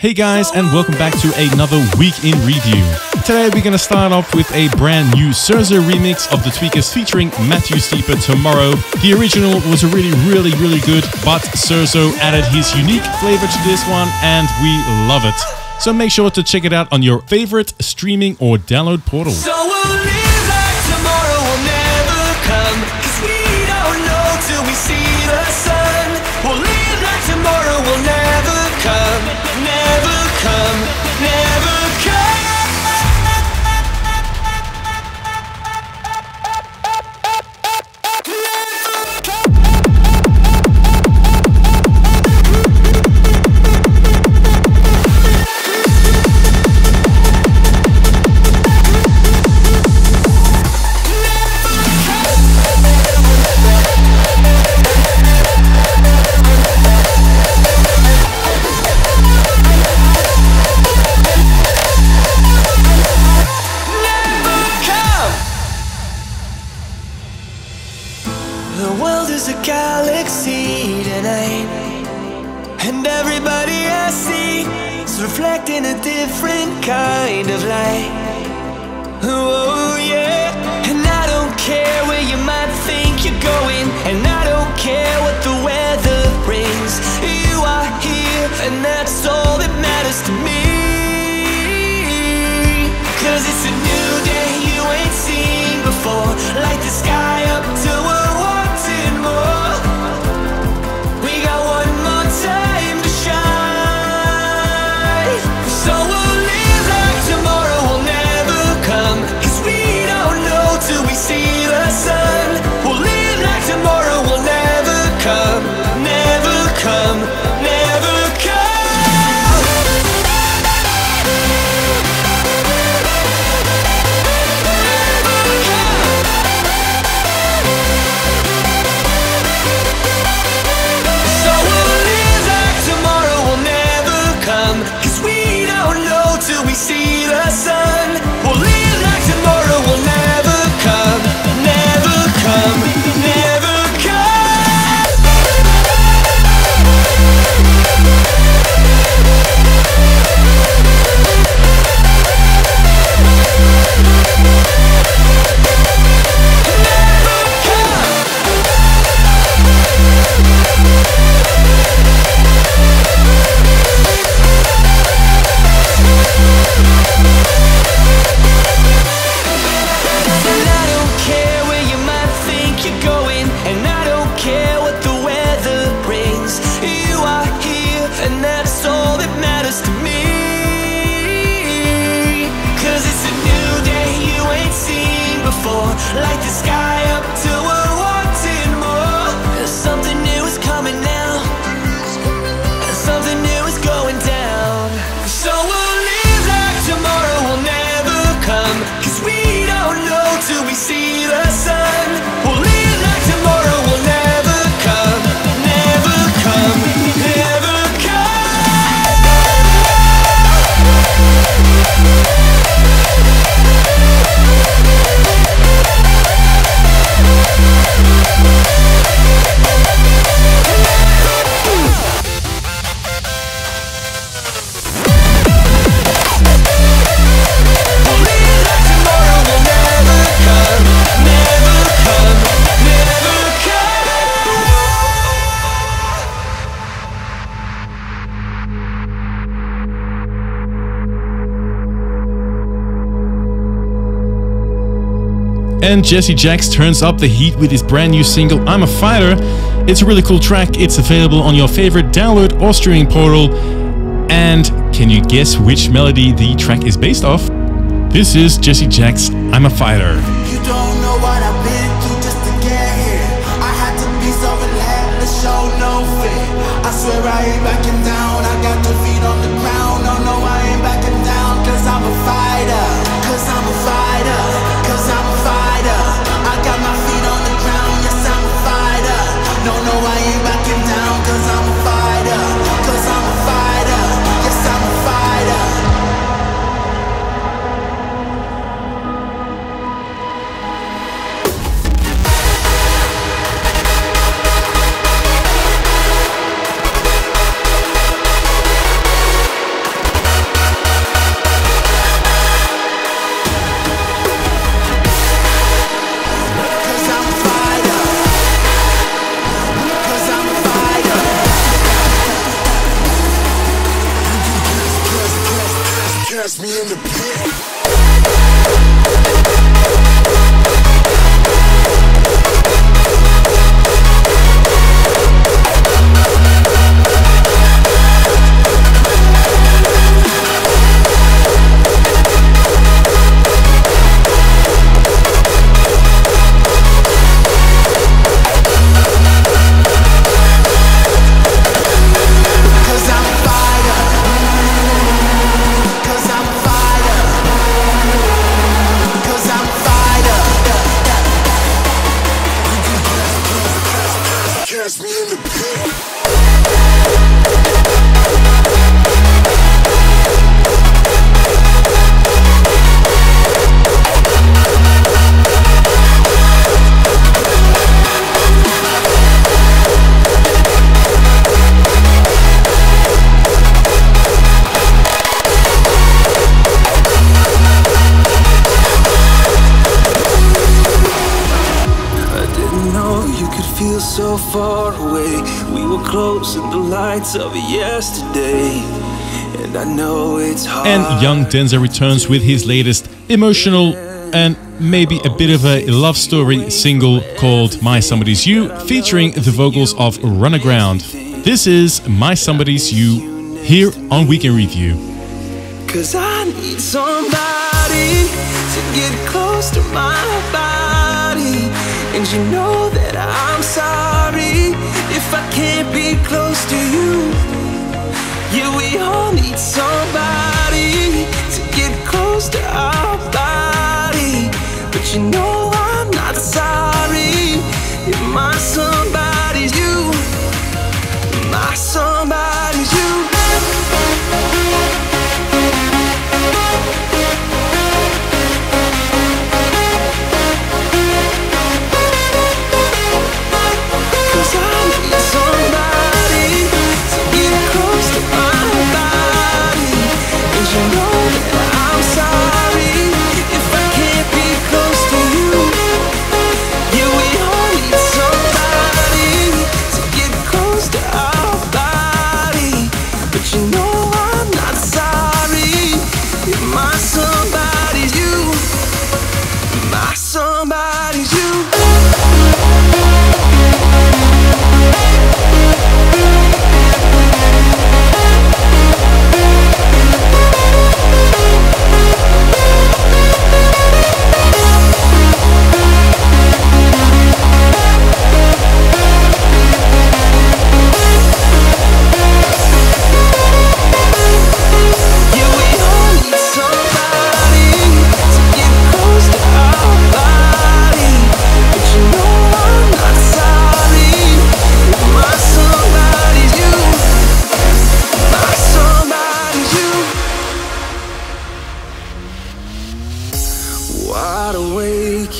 Hey guys, and welcome back to another week in review. Today we're gonna start off with a brand new Surzo remix of the Tweekaz featuring Matthew Steeper tomorrow. The original was really, really, really good, but Surzo added his unique flavor to this one, and we love it. So make sure to check it out on your favorite streaming or download portal. So is a galaxy tonight, and everybody I see is reflecting a different kind of light. Oh yeah, and I don't care where you might think you're going, and I don't care what the weather brings. You are here, and that's all that matters to me. And Jesse Jax turns up the heat with his brand new single I'm a Fighter. It's a really cool track. It's available on your favorite download or streaming portal. And can you guess which melody the track is based off? This is Jesse Jax I'm a Fighter. You don't know what I've been you could feel so far away. We were close in the lights of yesterday. And I know it's hard. And young Denzel returns with his latest emotional and maybe a bit of a love story single called My Somebody's You, featuring the vocals of Runaground. This is My Somebody's You here on Week in Review. Cause I need somebody to get close to my body. And you know that I'm sorry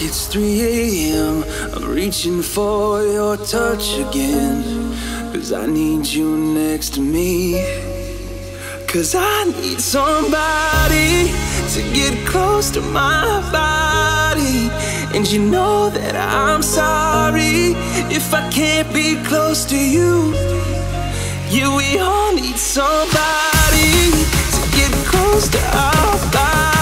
it's 3 a.m. I'm reaching for your touch again. Cause I need you next to me. Cause I need somebody to get close to my body. And you know that I'm sorry if I can't be close to you. Yeah, we all need somebody to get close to our body.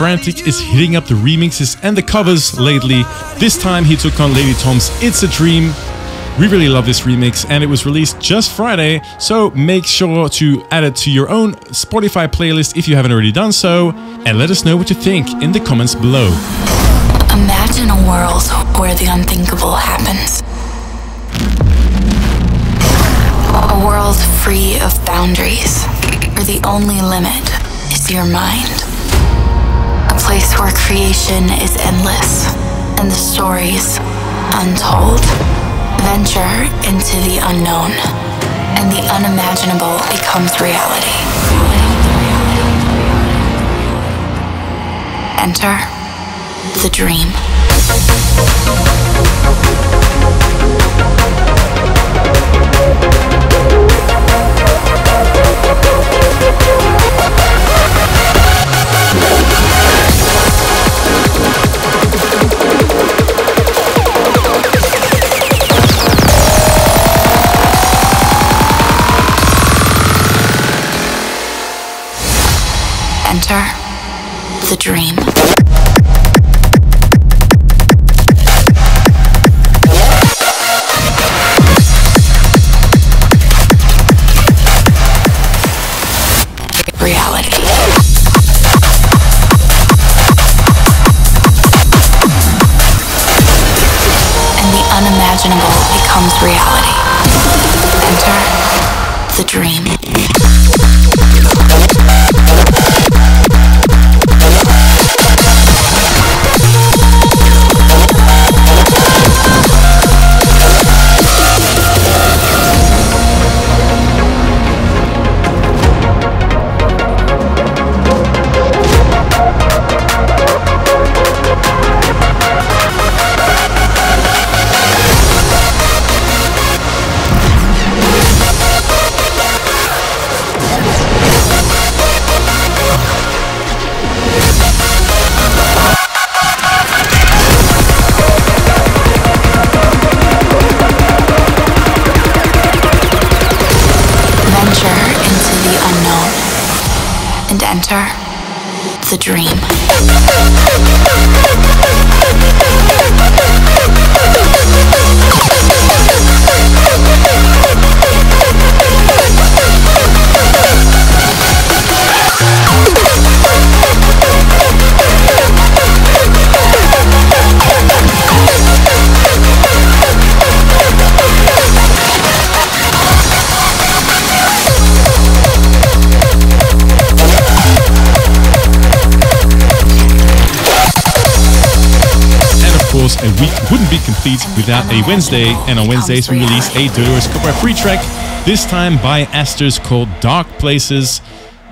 Frantic is hitting up the remixes and the covers lately. This time he took on Lady Tom's It's a Dream. We really love this remix and it was released just Friday, so make sure to add it to your own Spotify playlist if you haven't already done so, and let us know what you think in the comments below. Imagine a world where the unthinkable happens. A world free of boundaries, where the only limit is your mind. Place where creation is endless and the stories untold. Venture into the unknown, and the unimaginable becomes reality. Enter the dream. Enter the dream. Reality. And the unimaginable becomes reality. Enter the dream. The dream. Wouldn't be complete without a Wednesday. And on Wednesdays, we release a Dolores Cobra free track, this time by Asters called Dark Places.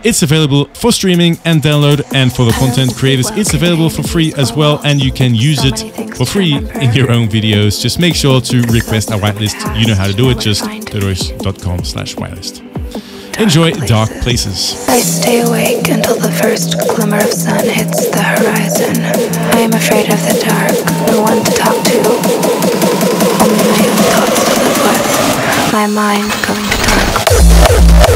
It's available for streaming and download, and for the content creators, it's available for free as well, and you can use it for free in your own videos. Just make sure to request a whitelist. You know how to do it, just dolores.com slash whitelist. Enjoy Dark Places. I stay awake until the first glimmer of sun hits the horizon. I am afraid of the dark, no one to talk to. Only my own thoughts to live with. My mind going. Dark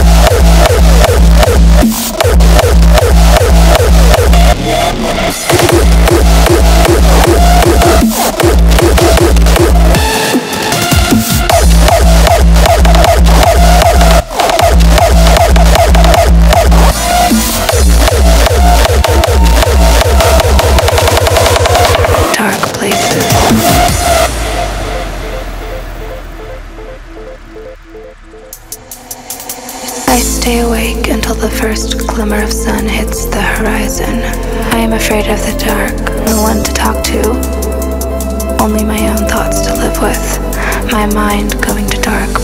first glimmer of sun hits the horizon. I am afraid of the dark, no one to talk to. Only my own thoughts to live with. My mind going to dark.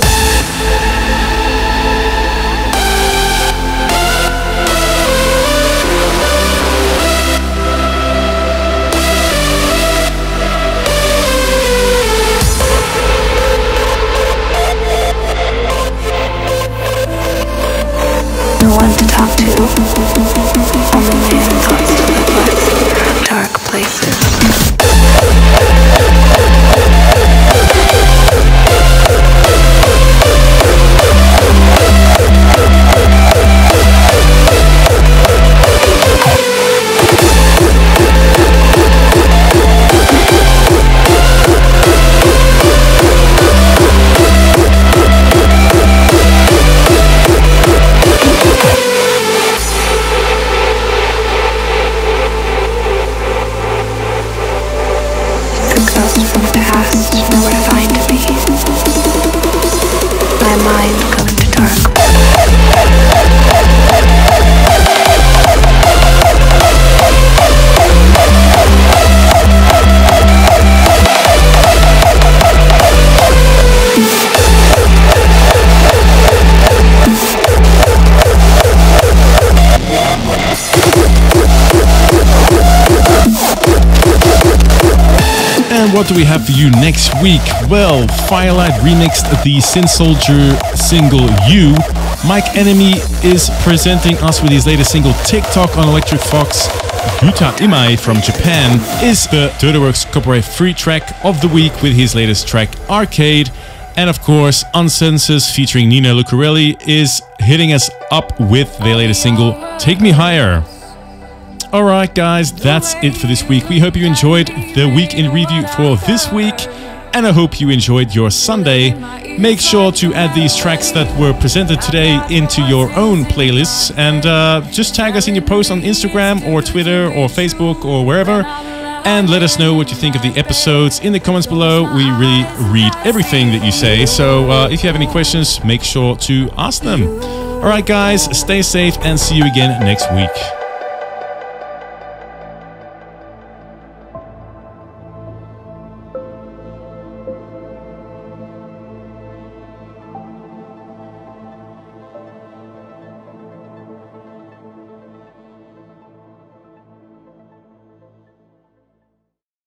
What do we have for you next week? Well, Firelight remixed the Sin Soldier single You. Mike Enemy is presenting us with his latest single TikTok on Electric Fox. Yuta Imai from Japan is the Dirty Workz copyright free track of the week with his latest track Arcade. And of course, Uncensus featuring Nina Lucarelli is hitting us up with their latest single Take Me Higher. Alright, guys, that's it for this week. We hope you enjoyed the week in review for this week, and I hope you enjoyed your Sunday. Make sure to add these tracks that were presented today into your own playlists, and uh, just tag us in your post on Instagram or Twitter or Facebook or wherever. And let us know what you think of the episodes in the comments below. We really read everything that you say. So uh, if you have any questions, make sure to ask them. Alright, guys, stay safe and see you again next week.